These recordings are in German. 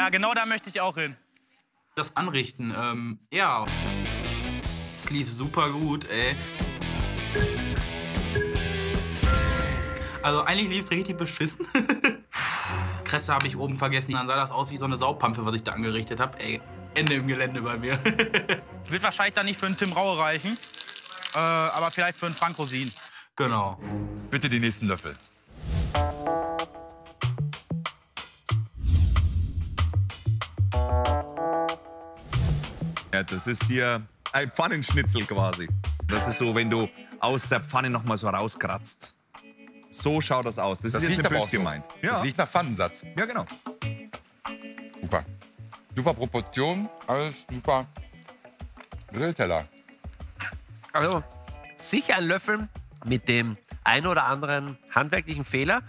Ja, genau da möchte ich auch hin. Das Anrichten, ähm, ja. Es lief super gut, ey. Also eigentlich lief es richtig beschissen. Kresse habe ich oben vergessen. Dann sah das aus wie so eine Saupampe, was ich da angerichtet habe. Ey, Ende im Gelände bei mir. Wird wahrscheinlich dann nicht für einen Tim Raue reichen, äh, aber vielleicht für einen Frank Rosin. genau. Bitte die nächsten Löffel. Ja, das ist hier ein Pfannenschnitzel quasi. Das ist so, wenn du aus der Pfanne noch mal so rauskratzt. So schaut das aus. Das, Das ist jetzt böse auch so. gemeint. Das Ja, riecht nach Pfannensatz. ja, genau. Super. Super Proportion, alles super. Grillteller. Also sicher ein Löffel mit dem ein oder anderen handwerklichen Fehler,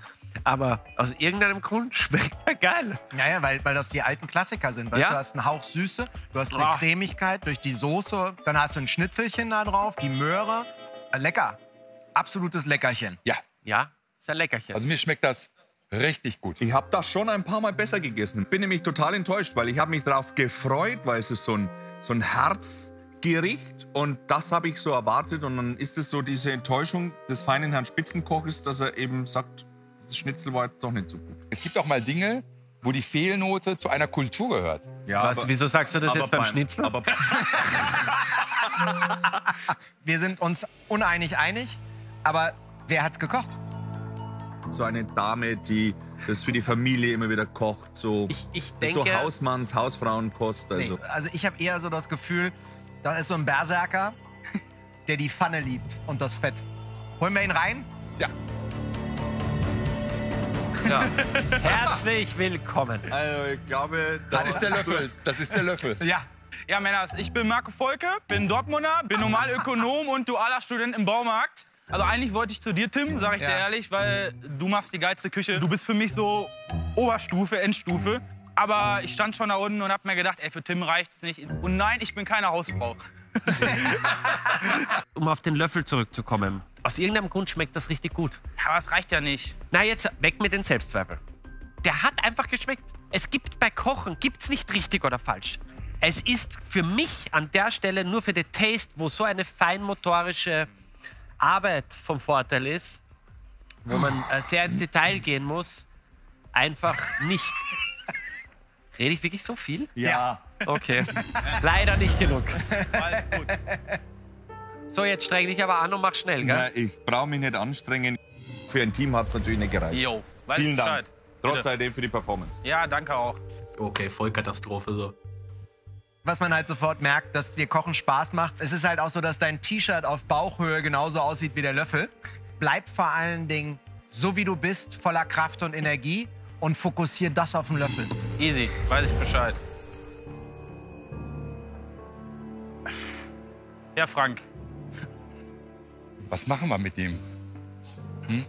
aber aus irgendeinem Grund schmeckt er geil. Naja, weil, weil das die alten Klassiker sind. Weißt Ja. du, hast einen Hauch Süße, du hast eine Ah. Cremigkeit durch die Soße, dann hast du ein Schnitzelchen da drauf, die Möhre. Äh, Lecker. Absolutes Leckerchen. Ja, Ja, ist ein Leckerchen. also mir schmeckt das richtig gut. Ich habe das schon ein paar Mal besser gegessen. Bin nämlich total enttäuscht, weil ich habe mich darauf gefreut, weil es ist so ein, so ein Herzgericht und das habe ich so erwartet und dann ist es so diese Enttäuschung des feinen Herrn Spitzenkoches, dass er eben sagt, das Schnitzel war jetzt doch nicht so gut. Es gibt auch mal Dinge, wo die Fehlnote zu einer Kultur gehört. Ja, Was, wieso sagst du das jetzt beim Schnitzel? Aber Wir sind uns uneinig einig, aber wer hat's gekocht? so eine Dame, die das für die Familie immer wieder kocht, so, ich, ich das ist so denke, Hausmanns, Hausfrauenkost. Also. Nee, also ich habe eher so das Gefühl, da ist so ein Berserker, der die Pfanne liebt und das Fett. Holen wir ihn rein? Ja, herzlich willkommen. Also ich glaube, das ist der Löffel. Das ist der Löffel. Ja. Ja, Männers, ich bin Marco Volke, bin Dortmunder, bin Normalökonom und dualer Student im Baumarkt. Also eigentlich wollte ich zu dir, Tim, sag ich dir Ja. ehrlich, weil du machst die geilste Küche. Du bist für mich so Oberstufe, Endstufe. Aber ich stand schon da unten und hab mir gedacht, ey, für Tim reicht's nicht. Und nein, ich bin keine Hausfrau. Um auf den Löffel zurückzukommen. Aus irgendeinem Grund schmeckt das richtig gut. Aber es reicht ja nicht. Na, jetzt weg mit den Selbstzweifeln. Der hat einfach geschmeckt. Es gibt bei Kochen, gibt's nicht richtig oder falsch. Es ist für mich an der Stelle nur für den Taste, wo so eine feinmotorische Arbeit vom Vorteil ist, wo man äh, sehr ins Detail gehen muss, einfach nicht. Rede ich wirklich so viel? ja. Okay. Leider nicht genug. Alles gut. So, jetzt streng dich aber an und mach schnell, gell? Na, ich brauche mich nicht anstrengen. Für ein Team hat es natürlich nicht gereicht. Jo, weiß Vielen Bescheid. Dank. Trotz Bitte. alledem für die Performance. Ja, danke auch. Okay, Vollkatastrophe so. Was man halt sofort merkt, dass dir Kochen Spaß macht. Es ist halt auch so, dass dein T-Shirt auf Bauchhöhe genauso aussieht wie der Löffel. Bleib vor allen Dingen so, wie du bist, voller Kraft und Energie und fokussier das auf den Löffel. Easy, weiß ich Bescheid. Ja, Frank. Was machen wir mit dem? Hm?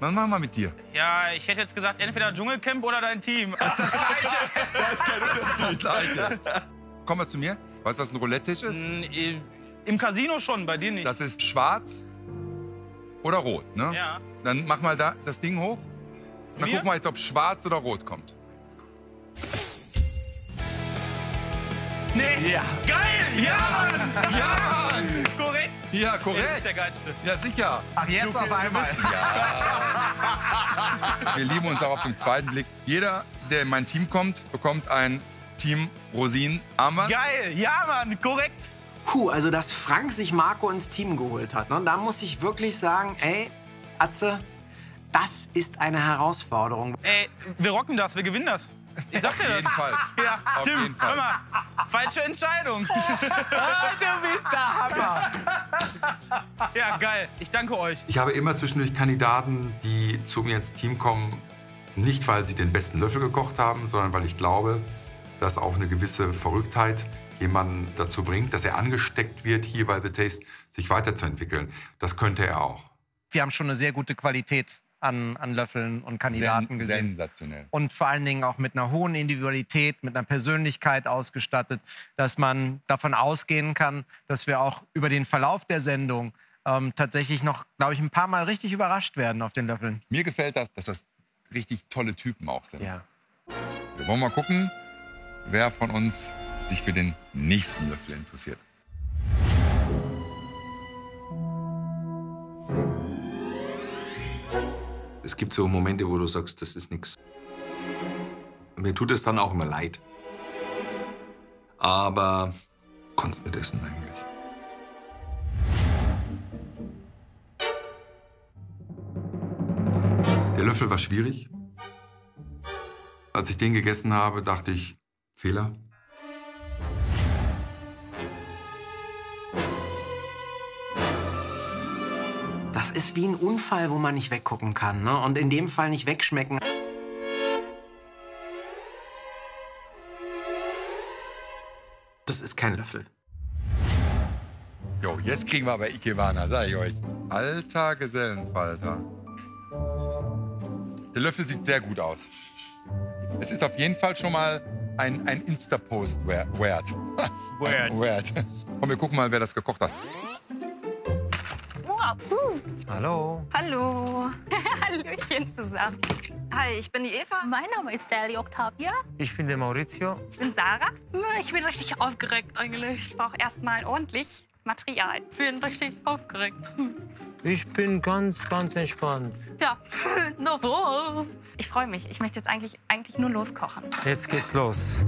Was machen wir mit dir? Ja, ich hätte jetzt gesagt, entweder Dschungelcamp oder dein Team. Das ist das Gleiche. Komm mal zu mir. Weißt du, was ein Roulette-Tisch ist? Mm, Im Casino schon, bei dir nicht. Das ist schwarz oder rot, ne? ja. Dann mach mal da das Ding hoch. Dann mir? guck mal jetzt, ob schwarz oder rot kommt. Nee. Ja. Geil! Ja, Mann! Ja, Mann! Korrekt! Ja, Der ist korrekt. der Geilste. Ja, sicher. Ach, jetzt auf einmal. Wir lieben uns auch auf den zweiten Blick. Jeder, der in mein Team kommt, bekommt ein Team Rosin Armband. Geil! Ja, Mann! Korrekt! Puh, also dass Frank sich Marco ins Team geholt hat, ne? da muss ich wirklich sagen, ey, Atze, das ist eine Herausforderung. Ey, wir rocken das, wir gewinnen das. Ich sag dir Auf das. jeden Fall. Ja, Auf Tim, jeden Fall. hör mal, falsche Entscheidung. Du bist der Hammer. Ja, geil. Ich danke euch. Ich habe immer zwischendurch Kandidaten, die zu mir ins Team kommen, nicht weil sie den besten Löffel gekocht haben, sondern weil ich glaube, dass auch eine gewisse Verrücktheit jemanden dazu bringt, dass er angesteckt wird, hier bei The Taste sich weiterzuentwickeln. Das könnte er auch. Wir haben schon eine sehr gute Qualität an, an Löffeln und Kandidaten Sen gesehen. sensationell. und vor allen Dingen auch mit einer hohen Individualität, mit einer Persönlichkeit ausgestattet, dass man davon ausgehen kann, dass wir auch über den Verlauf der Sendung ähm, tatsächlich noch, glaube ich, ein paar Mal richtig überrascht werden auf den Löffeln. Mir gefällt das, dass das richtig tolle Typen auch sind. Ja. Wir wollen mal gucken, wer von uns sich für den nächsten Löffel interessiert. Es gibt so Momente, wo du sagst, das ist nichts. Mir tut es dann auch immer leid. Aber konntest nicht essen eigentlich. Der Löffel war schwierig. Als ich den gegessen habe, dachte ich, Fehler. Das ist wie ein Unfall, wo man nicht weggucken kann. Ne? Und in dem Fall nicht wegschmecken. Das ist kein Löffel. Jo, jetzt kriegen wir aber Ikebana, sag ich euch. Alter Gesellenfalter. Der Löffel sieht sehr gut aus. Es ist auf jeden Fall schon mal ein, ein Insta-Post wert. Wert. Wert. wert. Komm, wir gucken mal, wer das gekocht hat. Uh. Hallo. Hallo. Hallöchen zusammen. Hi, ich bin die Eva. Mein Name ist Sally Octavia. Ich bin der Maurizio. Ich bin Sarah. Ich bin richtig aufgeregt eigentlich. Ich brauche erstmal ordentlich Material. Ich bin richtig aufgeregt. Ich bin ganz, ganz entspannt. Ja, nervös. Ich freue mich. Ich möchte jetzt eigentlich, eigentlich nur loskochen. Jetzt geht's los.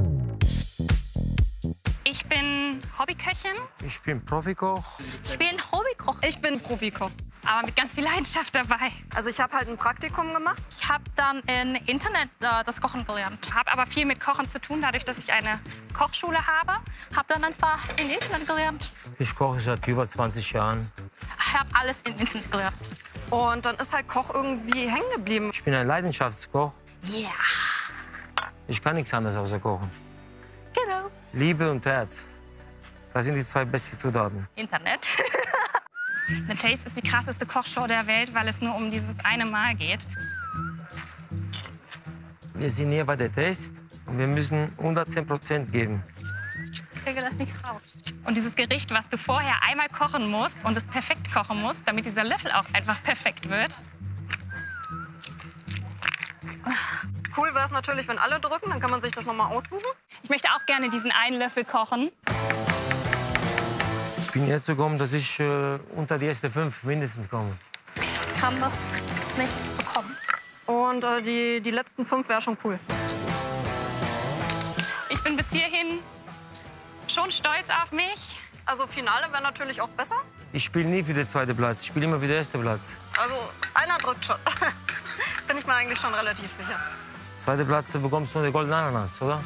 Ich bin Hobbyköchin, Ich bin Profikoch. ich bin Hobbykoch, Ich bin Profikoch. aber mit ganz viel Leidenschaft dabei. Also ich habe halt ein Praktikum gemacht. Ich habe dann im Internet äh, das Kochen gelernt. Habe aber viel mit Kochen zu tun, dadurch, dass ich eine Kochschule habe. Habe dann einfach im Internet gelernt. Ich koche seit über 20 Jahren. Ich habe alles im Internet gelernt. Und dann ist halt Koch irgendwie hängen geblieben. Ich bin ein Leidenschaftskoch. Yeah, Ich kann nichts anderes außer kochen. Liebe und Herz. Das sind die zwei besten Zutaten. Internet. The Taste ist die krasseste Kochshow der Welt, weil es nur um dieses eine Mal geht. Wir sind hier bei der Test und wir müssen 110 Prozent geben. Ich kriege das nicht raus. Und dieses Gericht, was du vorher einmal kochen musst und es perfekt kochen musst, damit dieser Löffel auch einfach perfekt wird. Cool wäre es natürlich, wenn alle drücken, dann kann man sich das nochmal aussuchen. Ich möchte auch gerne diesen einen Löffel kochen. Ich bin jetzt gekommen, dass ich äh, unter die ersten fünf mindestens komme. Ich kann das nicht bekommen. Und äh, die, die letzten fünf wäre schon cool. Ich bin bis hierhin schon stolz auf mich. Also Finale wäre natürlich auch besser. Ich spiele nie für den zweiten Platz, ich spiele immer für den ersten Platz. Also einer drückt schon. Bin ich mir eigentlich schon relativ sicher. Zweiter Platz bekommst du nur den goldenen Ananas, oder?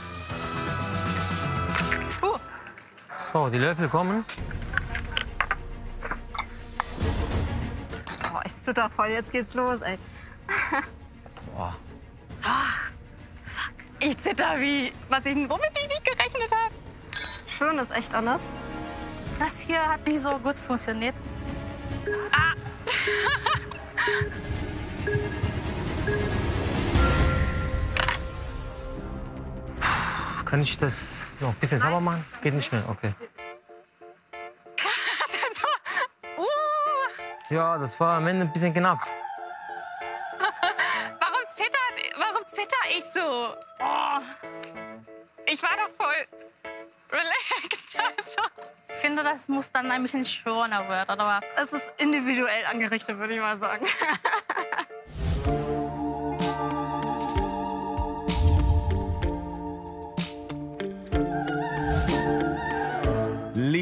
So, die Löffel kommen. boah, ich zitter voll. Jetzt geht's los, ey. Ich zitter wie, was ich, womit ich nicht gerechnet habe. Schön ist echt anders. Das hier hat nicht so gut funktioniert. Kann ich das noch ein bisschen sauber machen? Geht nicht mehr, okay. Uh, Ja, das war am Ende ein bisschen knapp. warum zittert, warum zitter ich so? Oh. Ich war doch voll relaxed. Also. Ich finde, das muss dann ein bisschen schöner werden, aber Es ist individuell angerichtet, würde ich mal sagen.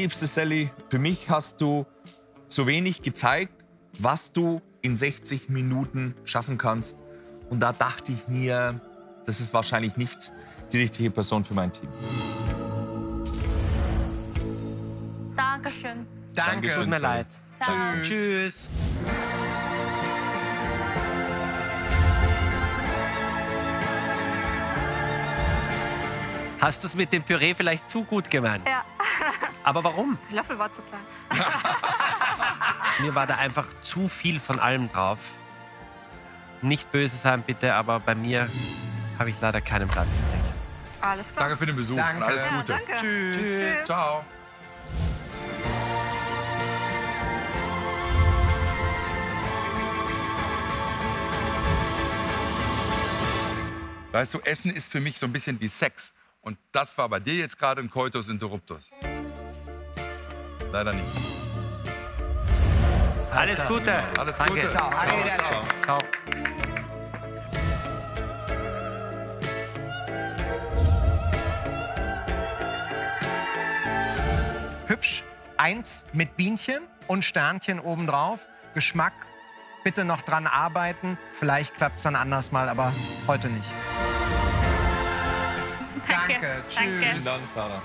Liebste Sally, für mich hast du zu wenig gezeigt, was du in 60 Minuten schaffen kannst. Und da dachte ich mir, das ist wahrscheinlich nicht die richtige Person für mein Team. Dankeschön. Danke, tut mir leid. Ciao. Tschüss. Hast du es mit dem Püree vielleicht zu gut gemeint? Ja. Aber warum? Der Löffel war zu klein. Mir war da einfach zu viel von allem drauf. Nicht böse sein, bitte, aber bei mir habe ich leider keinen Platz. Alles klar. Danke für den Besuch Danke. und alles Ja, Gute. danke. Tschüss. Ciao. Weißt du, Essen ist für mich so ein bisschen wie Sex. Und das war bei dir jetzt gerade ein Coitus Interruptus. Leider nicht. Alles Gute. Alles Danke. Gute. Ciao. Ciao. Ciao. Hübsch. Eins mit Bienchen und Sternchen obendrauf. Geschmack. Bitte noch dran arbeiten. Vielleicht klappt es dann anders mal, aber heute nicht. Danke. Tschüss. Vielen Dank, Sarah.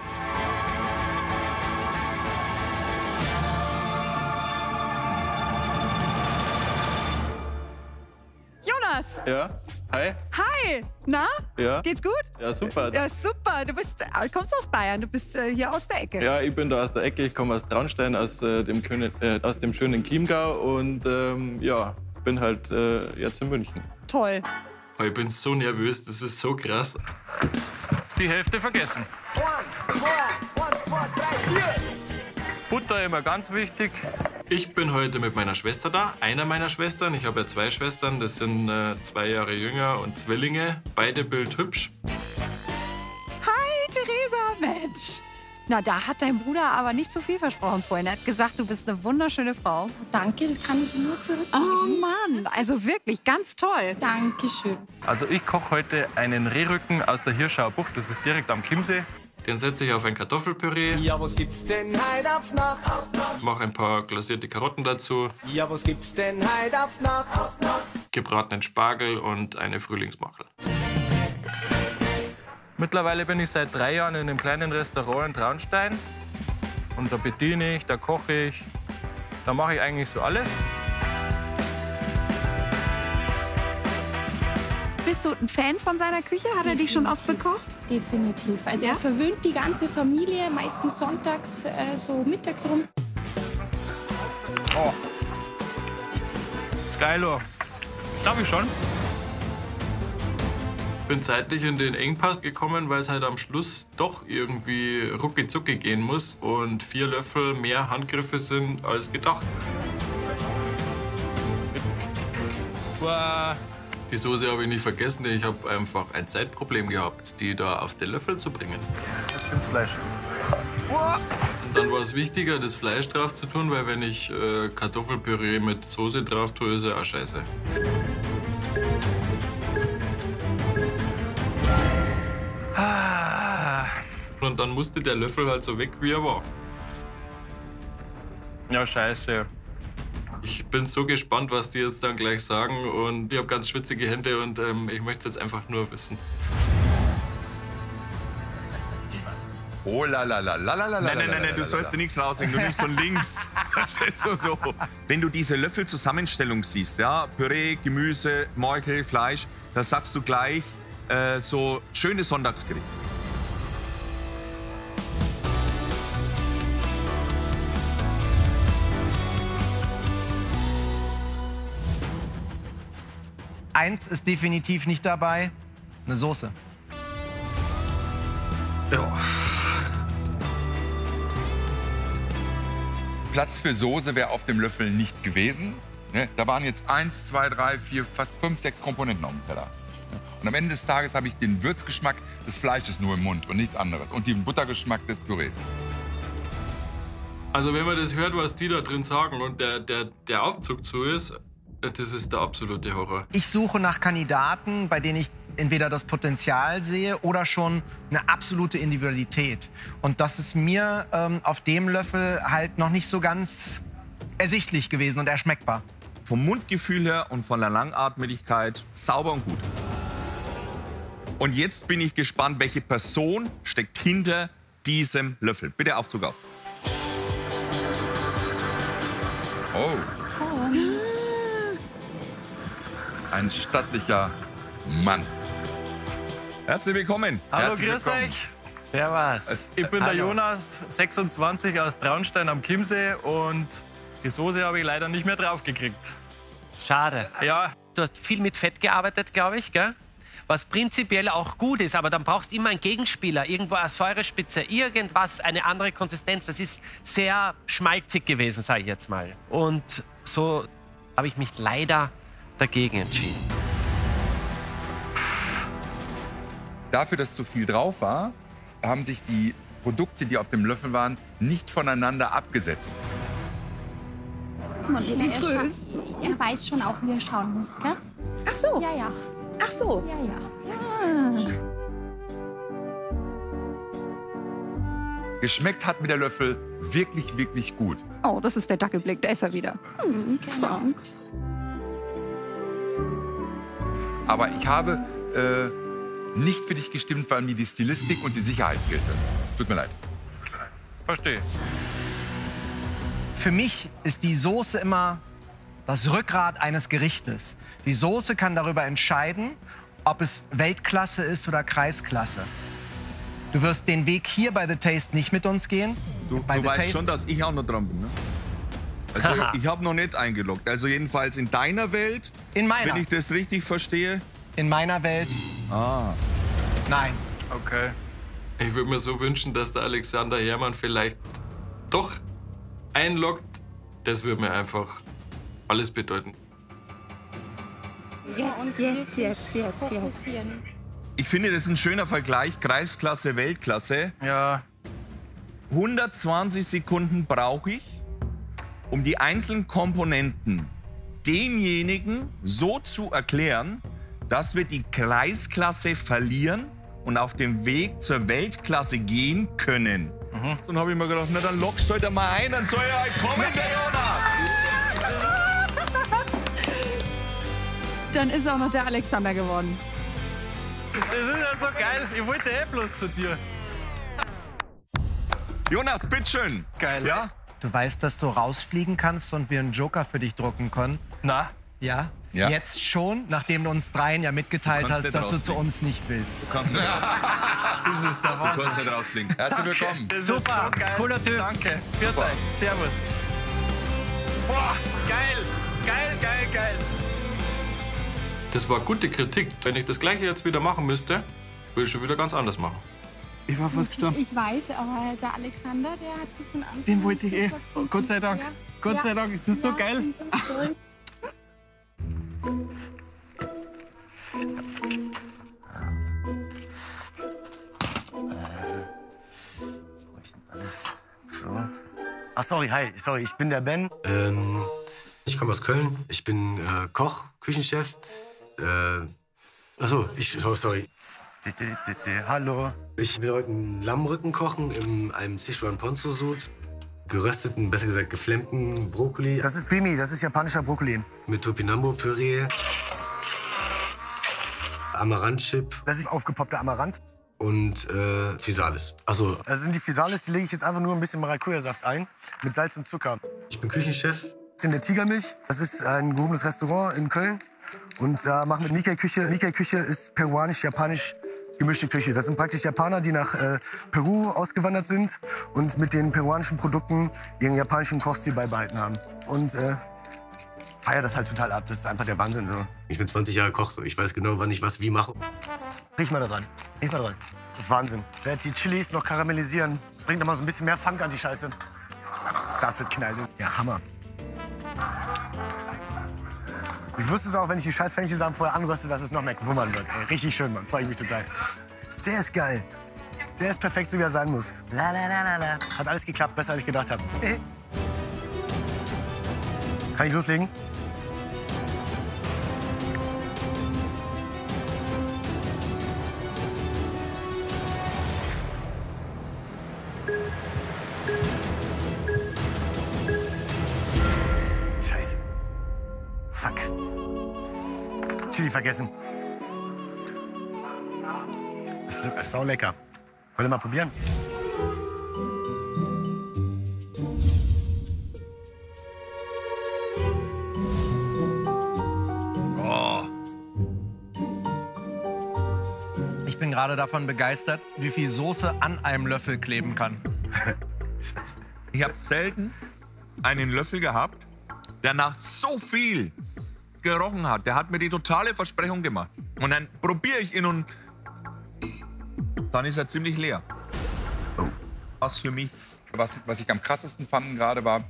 Jonas! Ja, hi. Hi! Na? Ja. Geht's gut? Ja, super. Ja, super. Du bist, äh, kommst aus Bayern. Du bist äh, hier aus der Ecke. Ja, ich bin da aus der Ecke. Ich komme aus Traunstein, aus, äh, dem, König, äh, aus dem schönen Chiemgau und ähm, ja, bin halt äh, jetzt in München. Toll. Oh, ich bin so nervös, das ist so krass. Die Hälfte vergessen. Butter immer ganz wichtig. Ich bin heute mit meiner Schwester da, einer meiner Schwestern. Ich habe ja zwei Schwestern, das sind äh, zwei Jahre jünger und Zwillinge. Beide bildhübsch. Hi, Theresa. Mensch. Na, da hat dein Bruder aber nicht zu viel versprochen vorhin. Er hat gesagt, du bist eine wunderschöne Frau. Danke, das kann ich nur zurückgeben. Oh Mann, also wirklich ganz toll. Dankeschön. Also ich koche heute einen Rehrücken aus der Hirschauer Bucht. Das ist direkt am Chiemsee. Den setze ich auf ein Kartoffelpüree. Ja, was gibt's denn heute auf Nacht? Mache ein paar glasierte Karotten dazu, Ja, was gibt's denn heute auf Nacht? gebratenen Spargel und eine Frühlingsmachel. Mittlerweile bin ich seit drei Jahren in einem kleinen Restaurant in Traunstein. Und da bediene ich, da koche ich, da mache ich eigentlich so alles. Bist du ein Fan von seiner Küche? Hat er dich schon oft bekocht? Definitiv. Also er verwöhnt die ganze Familie, meistens sonntags, äh, so mittags rum. Oh. Geilo. Darf ich schon? Bin zeitlich in den Engpass gekommen, weil es halt am Schluss doch irgendwie rucki zucki gehen muss und vier Löffel mehr Handgriffe sind als gedacht. Boah. Die Soße habe ich nicht vergessen, ich habe einfach ein Zeitproblem gehabt, die da auf den Löffel zu bringen. Das ins Fleisch. Und dann war es wichtiger, das Fleisch drauf zu tun, weil wenn ich äh, Kartoffelpüree mit Soße drauf tue, ist ja auch scheiße. Und dann musste der Löffel halt so weg, wie er war. Ja, scheiße. Ich bin so gespannt, was die jetzt dann gleich sagen und ich habe ganz schwitzige Hände und ähm, ich möchte es jetzt einfach nur wissen. Oh la la la la la la Nein, nein, la, nein, nein, du sollst dir nichts rausnehmen. Du nimmst von links. Verstehst du so? Wenn du diese Löffelzusammenstellung siehst, ja, Püree, Gemüse, Morchel, Fleisch, da sagst du gleich äh, so schönes Sonntagsgericht. Eins ist definitiv nicht dabei. Eine Soße. Ja. Platz für Soße wäre auf dem Löffel nicht gewesen. Ne? Da waren jetzt eins, zwei, drei, vier, fast fünf, sechs Komponenten auf dem Teller. Und am Ende des Tages habe ich den Würzgeschmack des Fleisches nur im Mund und nichts anderes. Und den Buttergeschmack des Pürees. Also wenn man das hört, was die da drin sagen und der, der, der Aufzug zu ist, das ist der absolute Horror. Ich suche nach Kandidaten, bei denen ich entweder das Potenzial sehe oder schon eine absolute Individualität. Und das ist mir ähm, auf dem Löffel halt noch nicht so ganz ersichtlich gewesen und erschmeckbar. Vom Mundgefühl her und von der Langatmigkeit sauber und gut. Und jetzt bin ich gespannt, welche Person steckt hinter diesem Löffel. Bitte Aufzug auf. Oh, ein stattlicher Mann. Herzlich willkommen. Hallo, Herzlich grüß willkommen. euch. Servus. Ich bin der Hallo. Jonas, 26 aus Traunstein am Chiemsee und die Soße habe ich leider nicht mehr draufgekriegt. Schade. Ja, Du hast viel mit Fett gearbeitet, glaube ich, gell? Was prinzipiell auch gut ist, aber dann brauchst du immer einen Gegenspieler. Irgendwo eine Säurespitze, irgendwas, eine andere Konsistenz. Das ist sehr schmalzig gewesen, sage ich jetzt mal. Und so habe ich mich leider dagegen entschieden. dafür, dass zu viel drauf war, haben sich die Produkte, die auf dem Löffel waren, nicht voneinander abgesetzt. Man will er. Er weiß schon auch, wie er schauen muss, gell? Ach so. Ja, ja. Ach so. Ja, ja. Ah. Geschmeckt hat mir der Löffel wirklich, wirklich gut. Oh, das ist der Dackelblick, da ist er wieder. Hm, Frank. Aber ich habe äh, nicht für dich gestimmt, weil mir die Stilistik und die Sicherheit fehlte. Tut mir leid. Verstehe. Für mich ist die Soße immer das Rückgrat eines Gerichtes. Die Soße kann darüber entscheiden, ob es Weltklasse ist oder Kreisklasse. Du wirst den Weg hier bei The Taste nicht mit uns gehen. Du, bei du The weißt Taste schon, dass ich auch noch dran bin, ne? Also ich habe noch nicht eingeloggt. Also jedenfalls in deiner Welt, in meiner. wenn ich das richtig verstehe. In meiner Welt. Ah. Nein. Okay. Ich würde mir so wünschen, dass der Alexander Herrmann vielleicht doch einloggt. Das würde mir einfach alles bedeuten. Wir uns jetzt, wirklich jetzt, jetzt, jetzt. fokussieren. Ich finde, das ist ein schöner Vergleich. Kreisklasse, Weltklasse. Ja. 120 Sekunden brauche ich, um die einzelnen Komponenten demjenigen so zu erklären, dass wir die Kreisklasse verlieren und auf dem Weg zur Weltklasse gehen können. Dann habe ich mir gedacht, na dann lockst du heute mal ein, dann soll er halt kommen, der Jonas. Dann ist auch noch der Alexander geworden. Das ist ja so geil. Ich wollte eh bloß zu dir. Jonas, bitteschön. Geil. Ja? Du weißt, dass du rausfliegen kannst und wir einen Joker für dich drucken können? Na? Ja? Ja. Jetzt schon, nachdem du uns dreien ja mitgeteilt hast, dass du zu rausfliegen. uns nicht willst. Du kannst nicht rausfliegen. Das ist der Du kannst nicht rausfliegen. Herzlich willkommen. Das Super, ist so geil. cooler Typ. Danke. Viert euch. Servus. Boah, geil. Geil, geil, geil. Das war gute Kritik. Wenn ich das gleiche jetzt wieder machen müsste, würde ich schon wieder ganz anders machen. Ich war fast gestorben. Ich weiß, aber der Alexander, der hat dich von Anfang Den wollte ich eh. gefunden. Gott sei Dank. Ja. Gott Ja. sei Dank. Es ist so Ja, geil. Ich bin so stolz. Alles. So. Ach, sorry, hi. Sorry, ich bin der Ben. Ähm, ich komme aus Köln. Ich bin äh, Koch, Küchenchef. Äh, achso, ich. Oh, sorry. Hallo. Ich will heute einen Lammrücken kochen in einem Sichuan Ponzu Sud. Gerösteten, besser gesagt geflammten Brokkoli. Das ist Bimi, das ist japanischer Brokkoli. Mit Topinambo-Püree. Amaranth-Chip. Das ist aufgepoppter Amaranth. Und äh, Physalis. Also, das sind die Physalis, die lege ich jetzt einfach nur ein bisschen Maracuja-Saft ein. Mit Salz und Zucker. Ich bin Küchenchef in der Tigermilch. Das ist ein gehobenes Restaurant in Köln. Und da machen wir Nikkei-Küche. Nikkei-Küche ist peruanisch-japanisch gemischte Küche. Das sind praktisch Japaner, die nach äh, Peru ausgewandert sind und mit den peruanischen Produkten ihren japanischen Kochstil beibehalten haben. Und äh, feier das halt total ab. Das ist einfach der Wahnsinn. So. Ich bin 20 Jahre Koch, so. ich weiß genau, wann ich was wie mache. Riech mal da dran. Riech mal dran. Das ist Wahnsinn. Ich werde die Chilis noch karamellisieren. Das bringt noch mal so ein bisschen mehr Funk an die Scheiße. Das wird knallen. Ja, Hammer. Ich wusste es auch, wenn ich die scheiß Fenchelsamen vorher anröste, dass es noch mehr wummern wird. Ey, richtig schön, Mann. Freue ich mich total. Der ist geil. Der ist perfekt, so wie er sein muss. La, la, la, la, la. Hat alles geklappt, besser als ich gedacht habe. Kann ich loslegen? Vergessen. Ist, ist sau lecker. Wollt ihr mal probieren? Oh. Ich bin gerade davon begeistert, wie viel Soße an einem Löffel kleben kann. Ich habe selten einen Löffel gehabt, der nach so viel gerochen hat. Der hat mir die totale Versprechung gemacht. Und dann probiere ich ihn und dann ist er ziemlich leer. Was für mich. Was, was ich am krassesten fand gerade war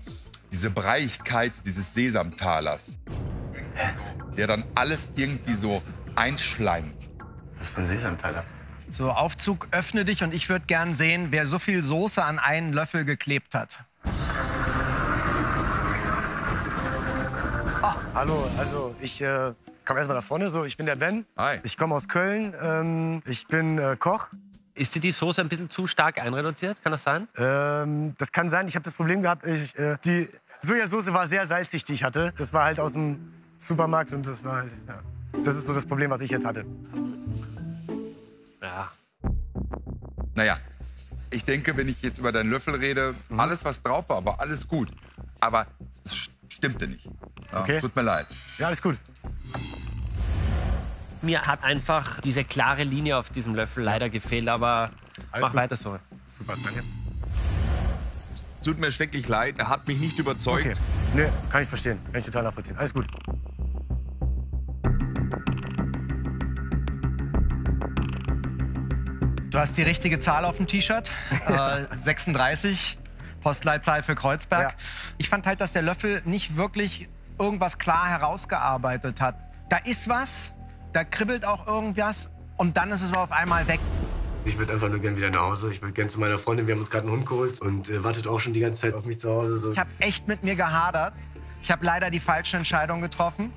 diese Breiigkeit dieses Sesamtalers, der dann alles irgendwie so einschleimt. Was für ein Sesamtaler? So, Aufzug, öffne dich und ich würde gern sehen, wer so viel Soße an einen Löffel geklebt hat. Hallo, also ich äh, komme erstmal da vorne. So, ich bin der Ben. Hi. Ich komme aus Köln. Ähm, ich bin äh, Koch. Ist dir die Soße ein bisschen zu stark einreduziert? Kann das sein? Ähm, das kann sein. Ich habe das Problem gehabt, ich, äh, die Sojasauce war sehr salzig, die ich hatte. Das war halt aus dem Supermarkt und das war halt, ja. Das ist so das Problem, was ich jetzt hatte. Ja. Naja, ich denke, wenn ich jetzt über deinen Löffel rede, alles, was drauf war, war alles gut. Aber es stimmte nicht. Ja, Okay. Tut mir leid. Ja, alles gut. Mir hat einfach diese klare Linie auf diesem Löffel leider gefehlt, aber Alles mach gut. weiter so. Super, danke. Tut mir schrecklich leid, er hat mich nicht überzeugt. Okay. Nee, kann ich verstehen. Kann ich total nachvollziehen. Alles gut. Du hast die richtige Zahl auf dem T-Shirt. Äh, 36. Postleitzahl für Kreuzberg. Ich fand halt, dass der Löffel nicht wirklich irgendwas klar herausgearbeitet hat. Da ist was, da kribbelt auch irgendwas und dann ist es auf einmal weg. Ich würde einfach nur gern wieder nach Hause. Ich würde gern zu meiner Freundin. Wir haben uns gerade einen Hund geholt und äh, wartet auch schon die ganze Zeit auf mich zu Hause. So. Ich habe echt mit mir gehadert. Ich habe leider die falsche Entscheidung getroffen.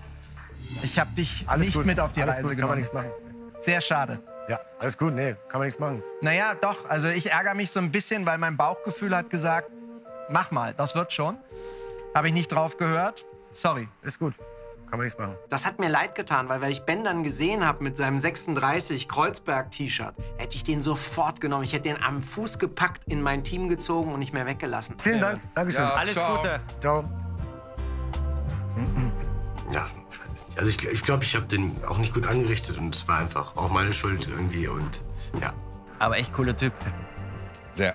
Ich habe dich Alles nicht gut. mit auf die Alles Reise gut, kann man genommen. nichts machen. Sehr schade. Ja, alles gut. Nee, kann man nichts machen. Naja, doch. Also ich ärgere mich so ein bisschen, weil mein Bauchgefühl hat gesagt, mach mal, das wird schon. Habe ich nicht drauf gehört. Sorry. Ist gut. Kann man nichts machen. Das hat mir leid getan, weil, weil ich Ben dann gesehen habe mit seinem 36 Kreuzberg-T-Shirt, hätte ich den sofort genommen. Ich hätte den am Fuß gepackt, in mein Team gezogen und nicht mehr weggelassen. Vielen Dank. Dankeschön. Ja, Alles ciao. Gute. Ciao. Ja, Also ich, ich glaube, ich habe den auch nicht gut angerichtet und es war einfach auch meine Schuld irgendwie und ja. Aber echt cooler Typ. Sehr.